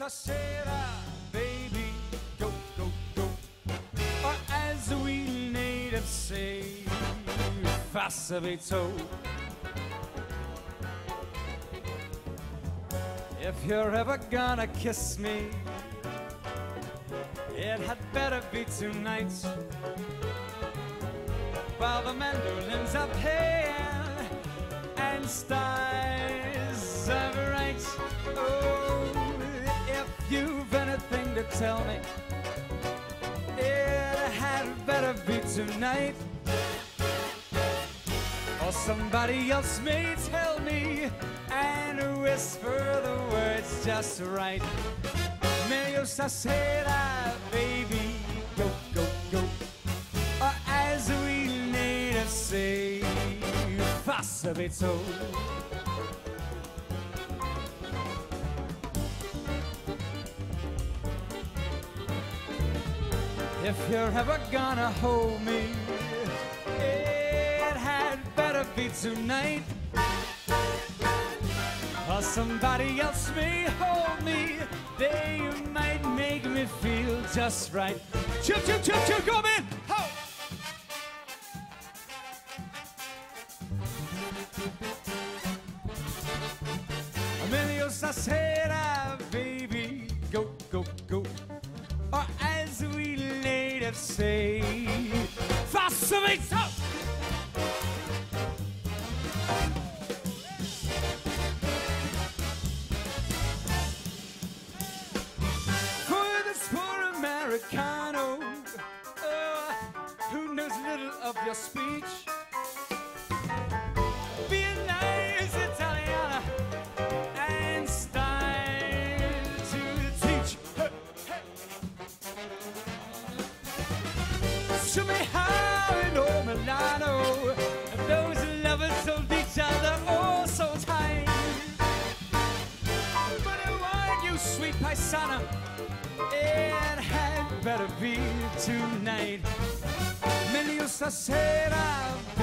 stasera, baby, go, go, go. Or as we natives say, facilito. If you're ever gonna kiss me, it had better be tonight. While the mandolins are playing and stars tell me, it had better be tonight. Or somebody else may tell me and whisper the words just right. Meglio stasera, ah, baby, go, go, go. Or as we natives say, facilito. If you're ever gonna hold me, it had better be tonight. Or somebody else may hold me. They might make me feel just right. Chip, chip, chip, chip, come in! Ho! For this poor Americano, uh, who knows little of your speech. Show me how in old Milano those lovers hold each other oh so tight. But I want you, sweet paisana, it had better be tonight. Meglio stasera, baby.